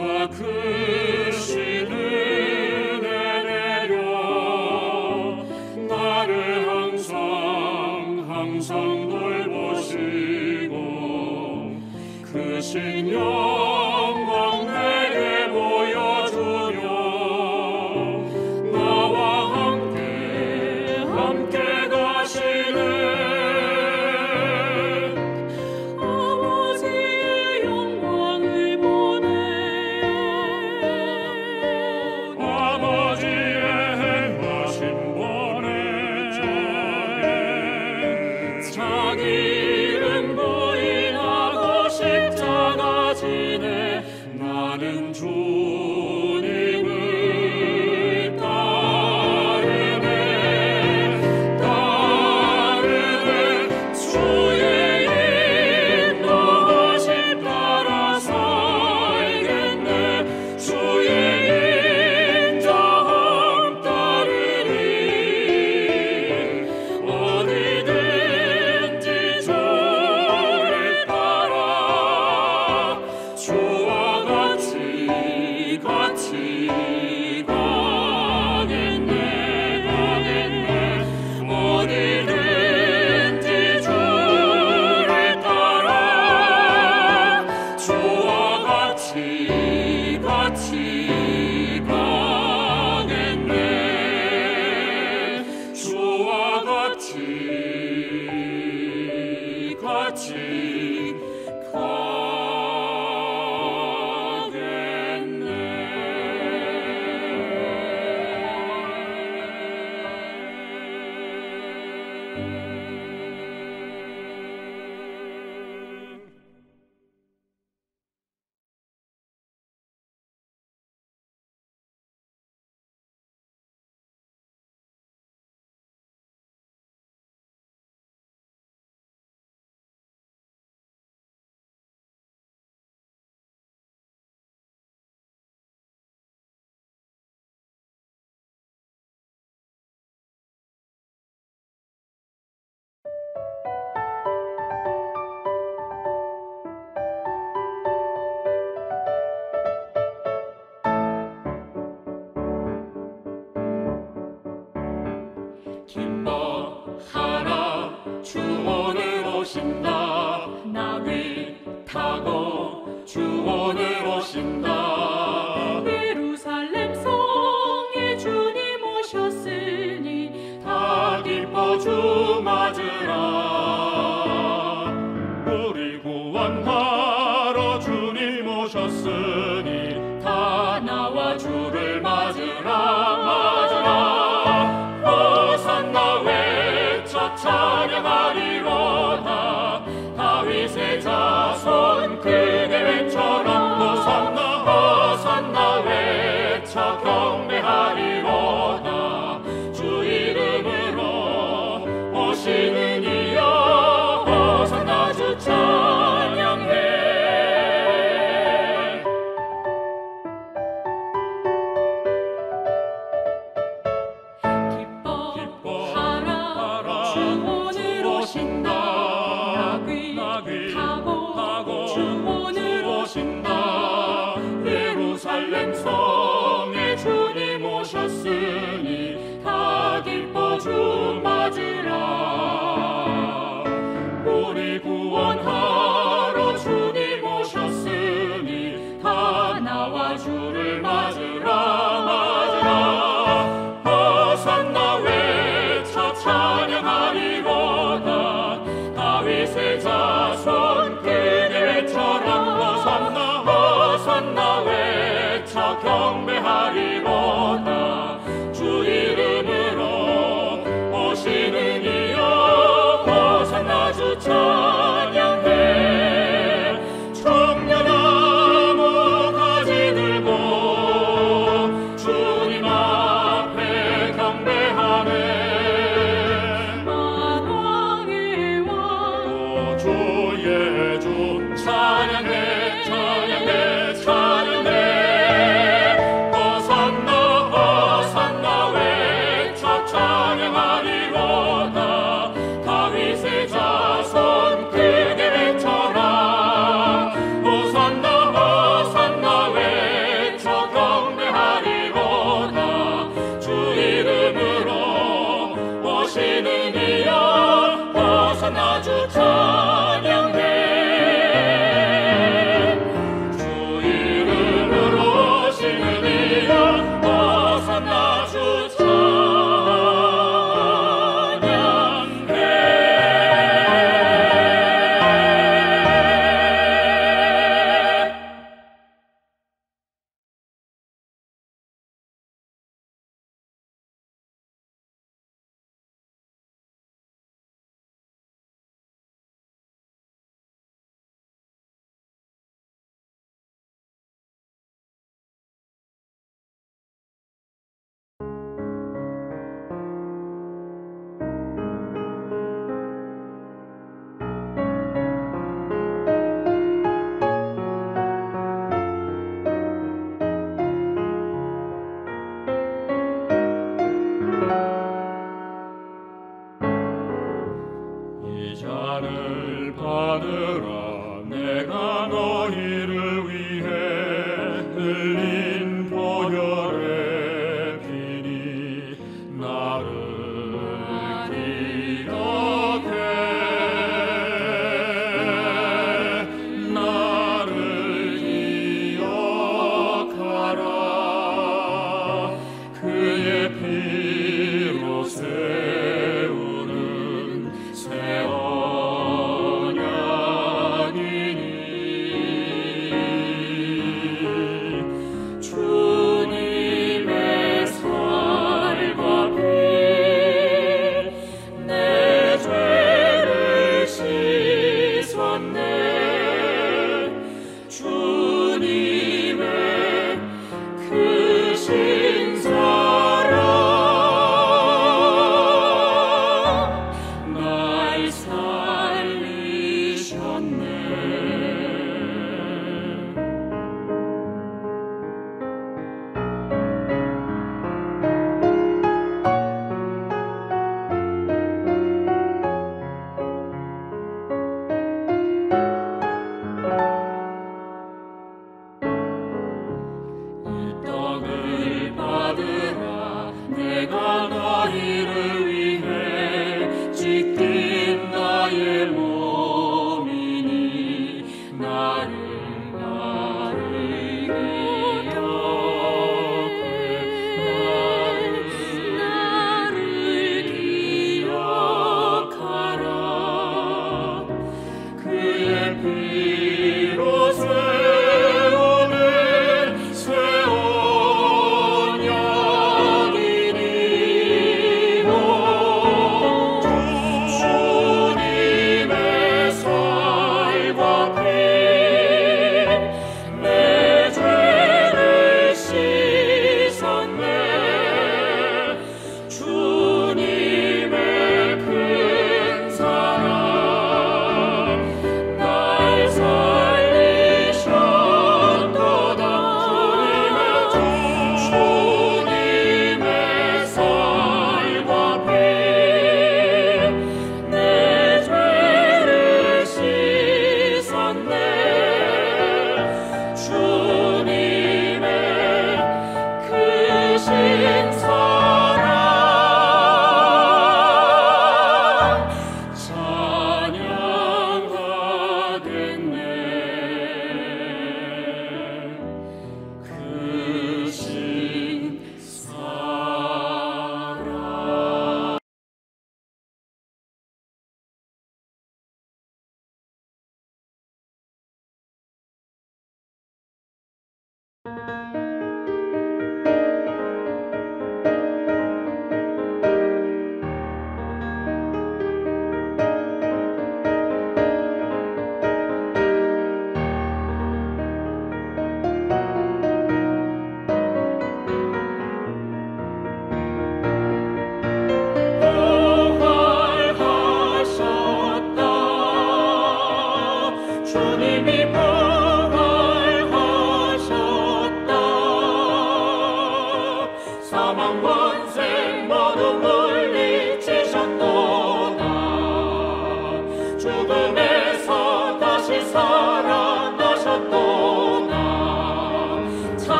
주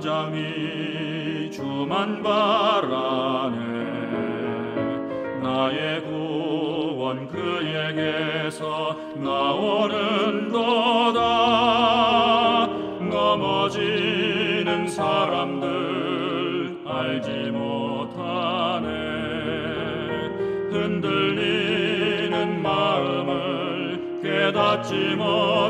잠잠히 주만 바라네. 나의 구원 그에게서 나오는도다. 넘어지는 사람들 알지 못하네. 흔들리는 마음을 깨닫지 못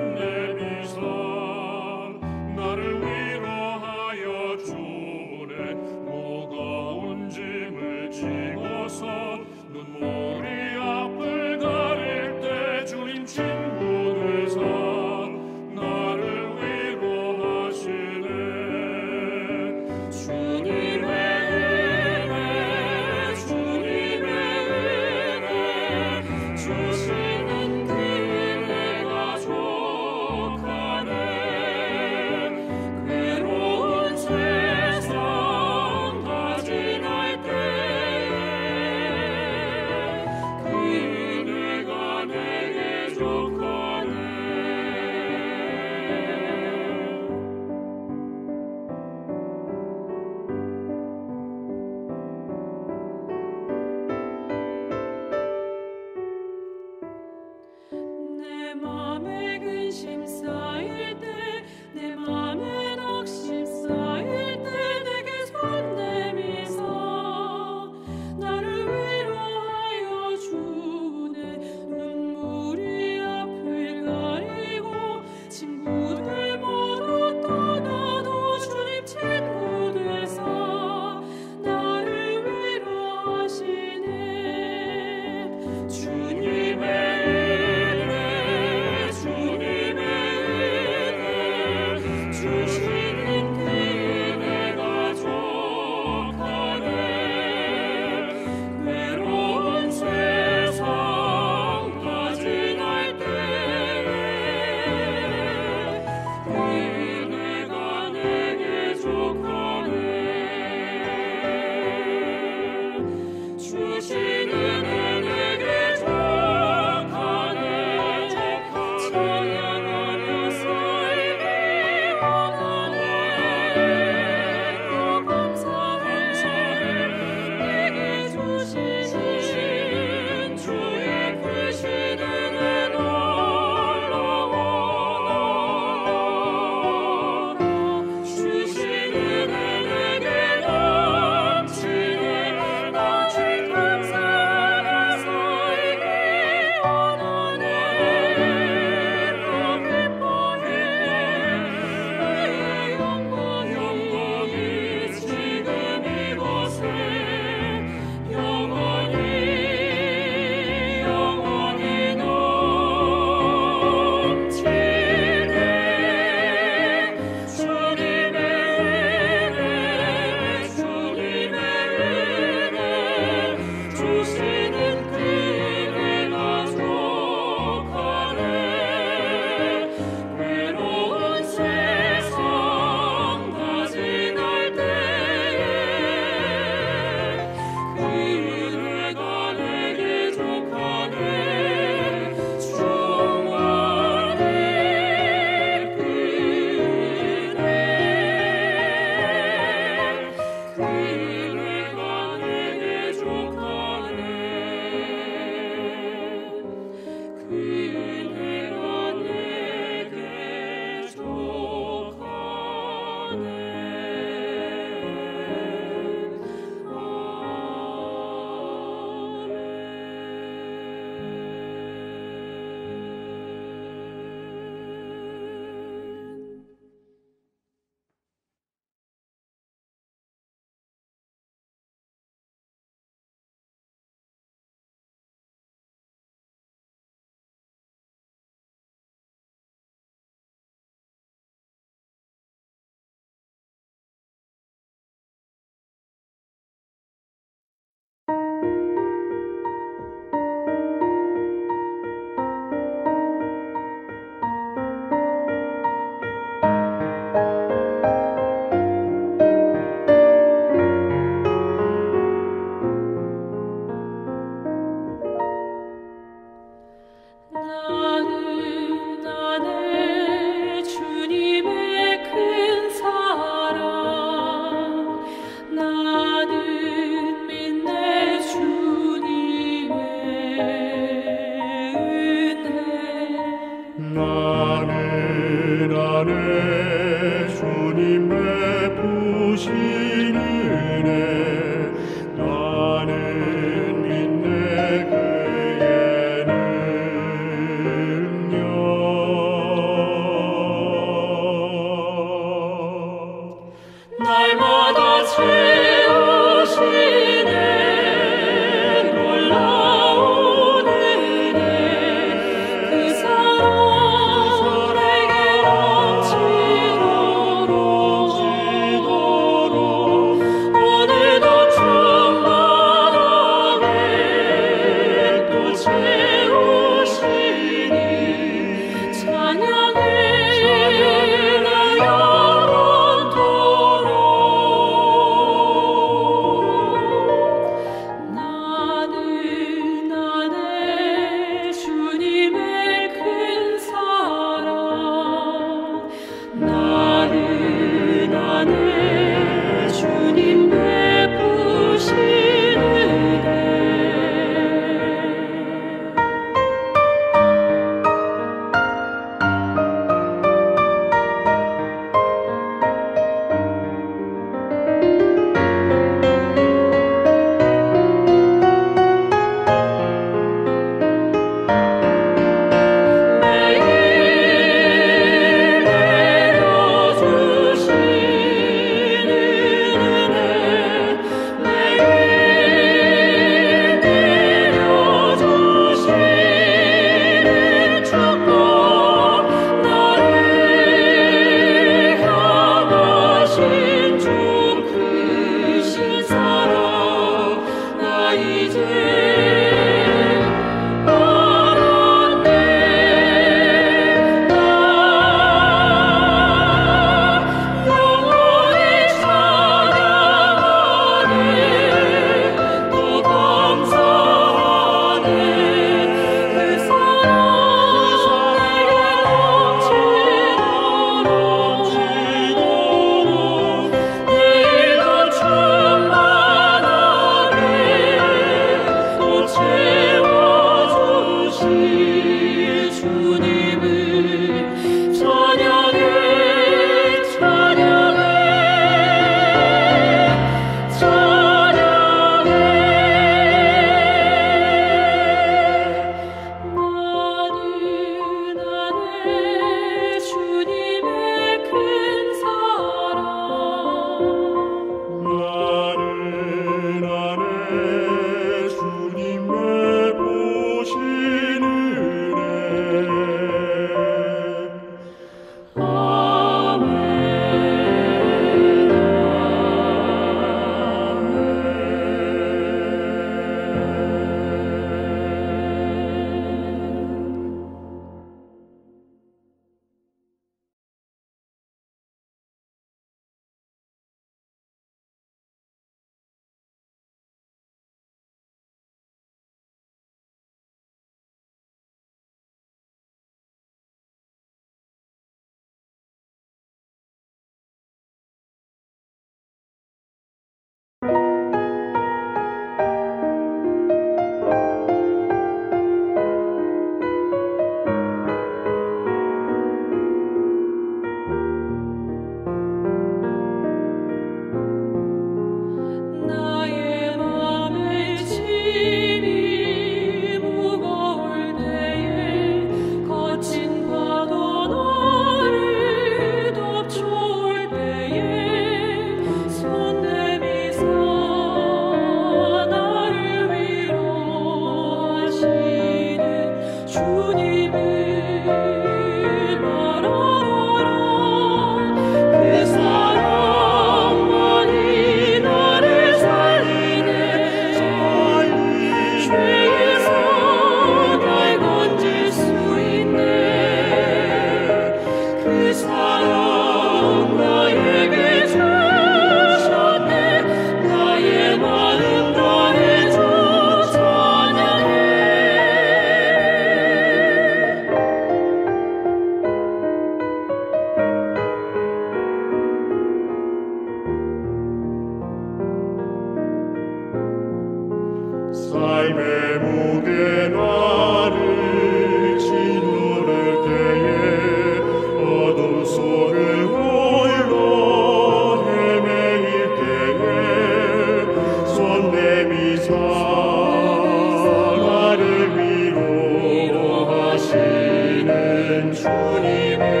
주님을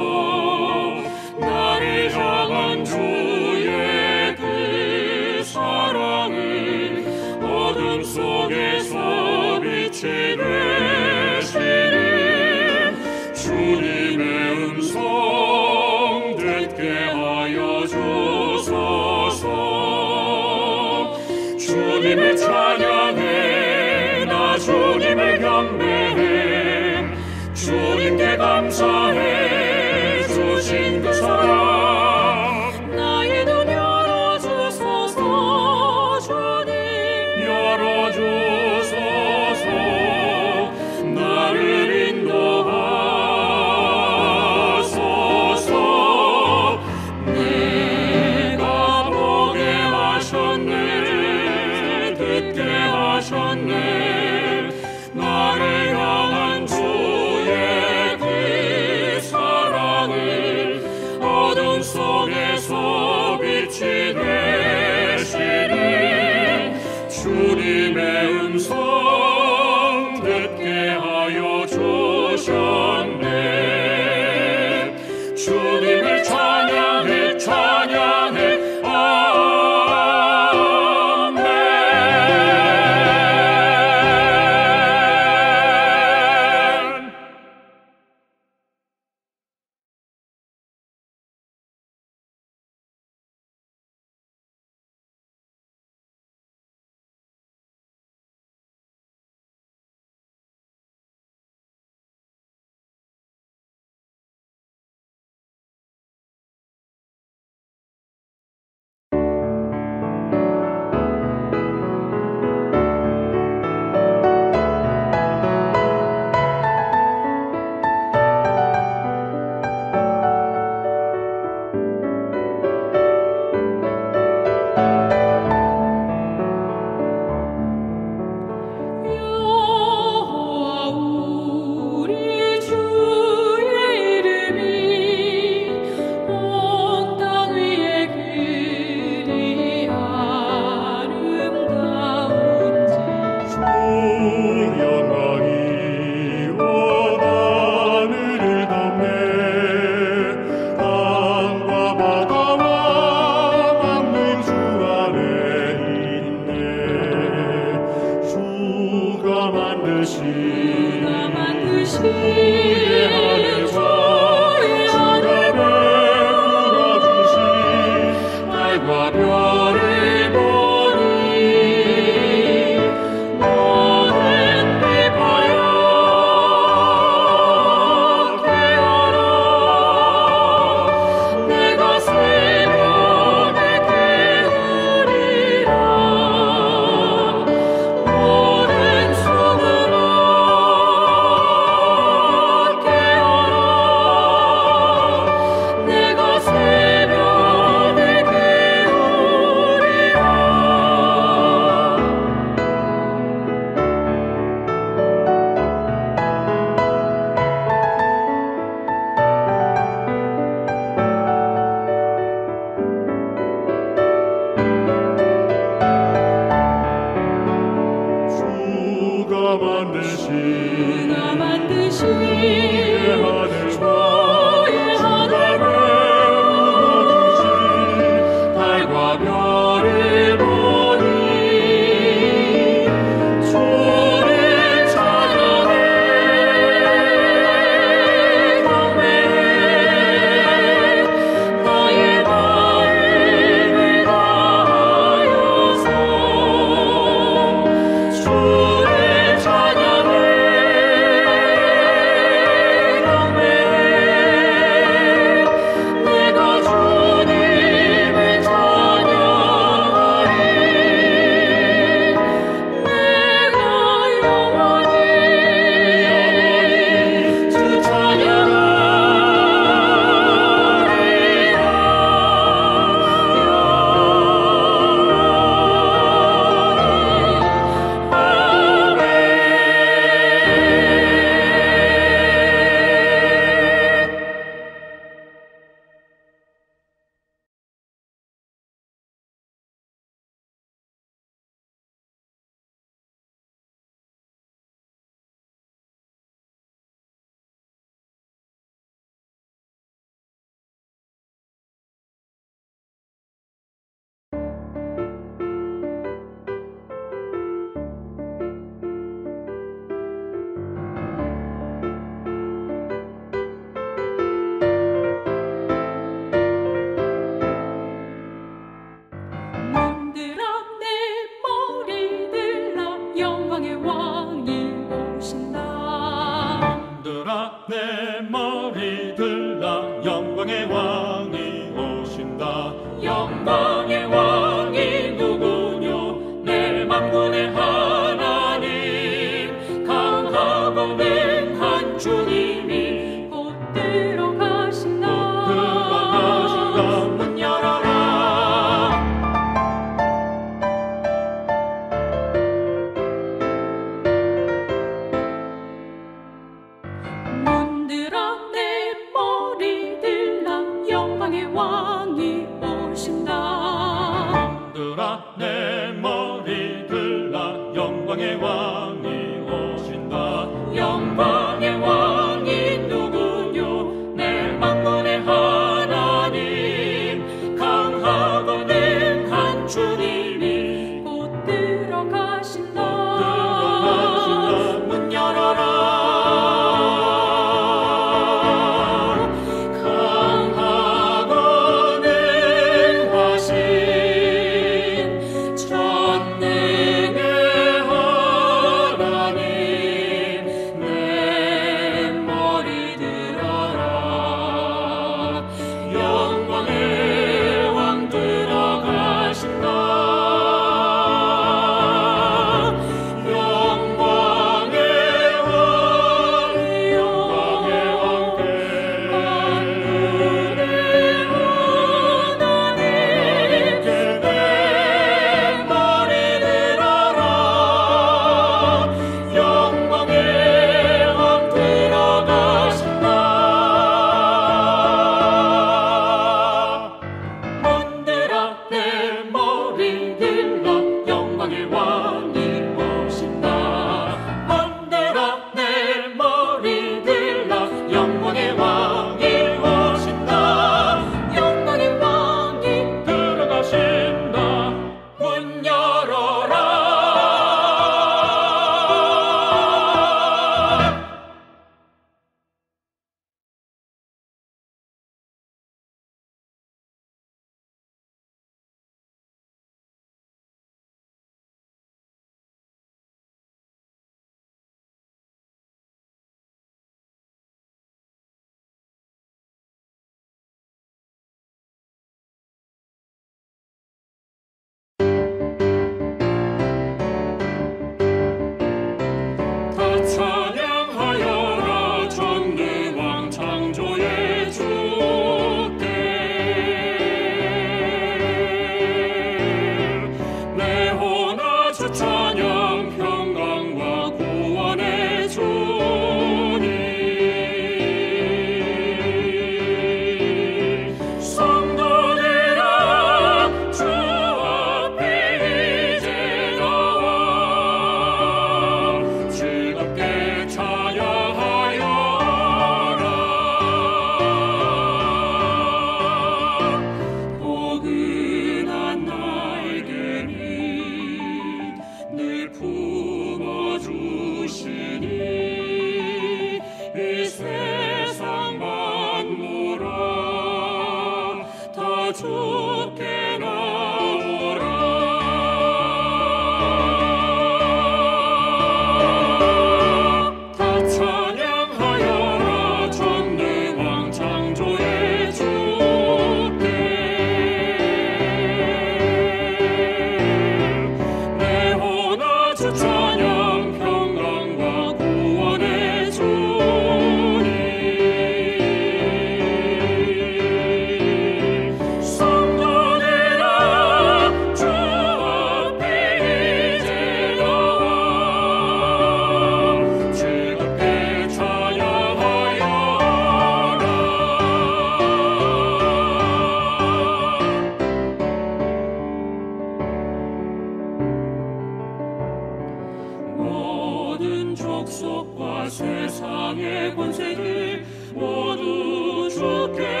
속과 세상의 권세를 모두 주게.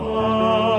啊。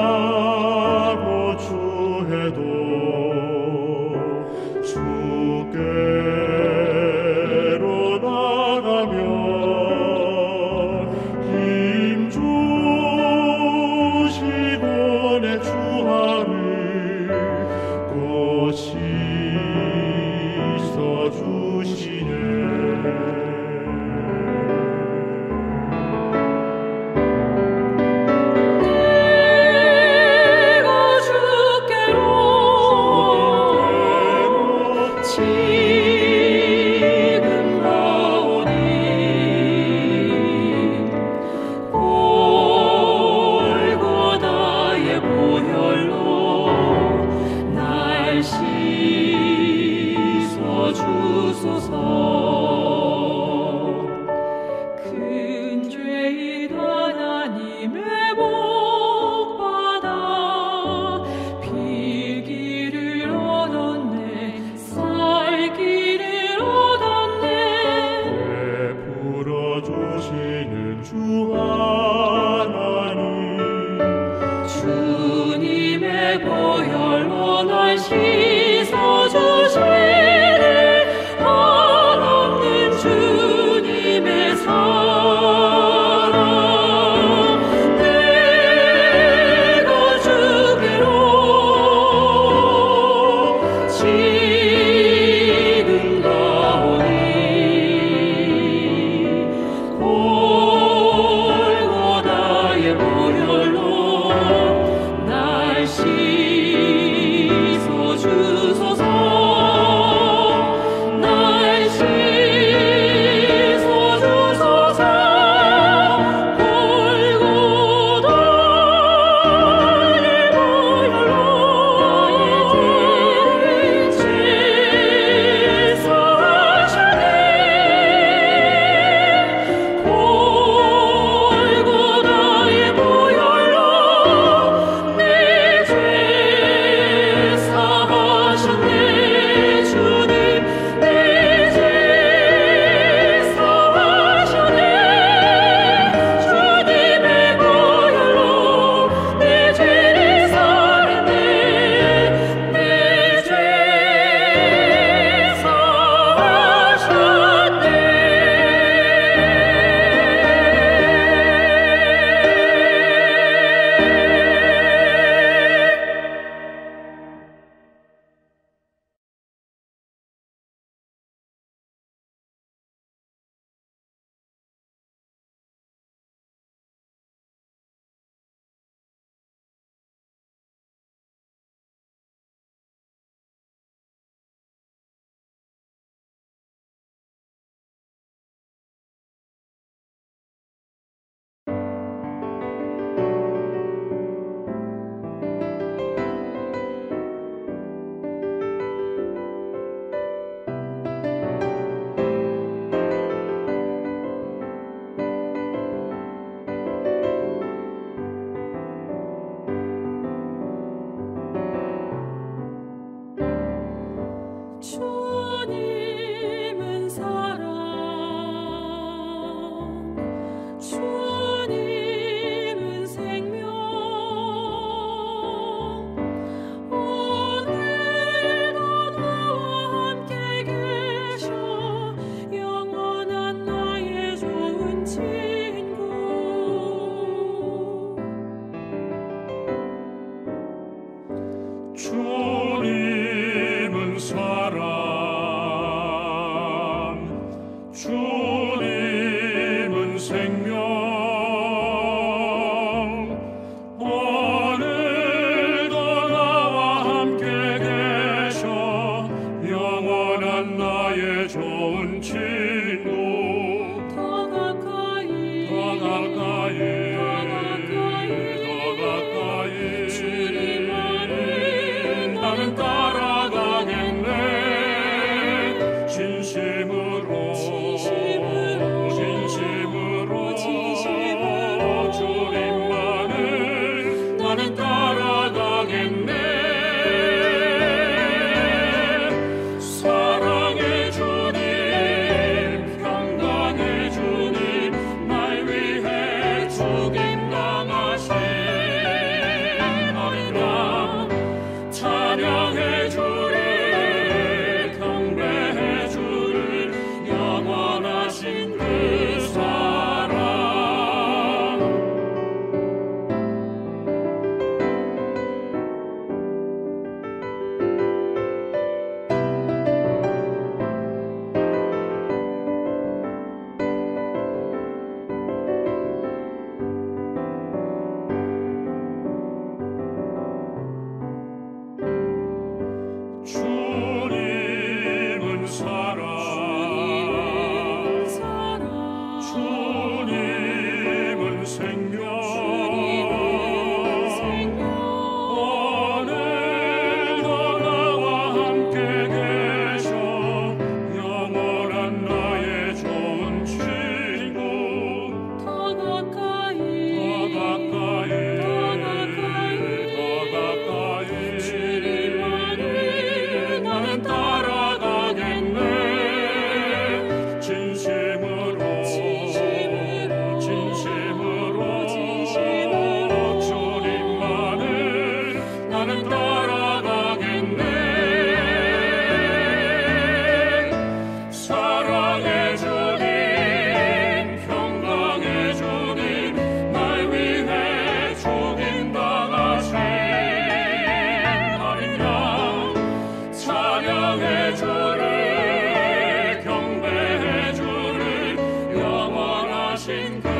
washing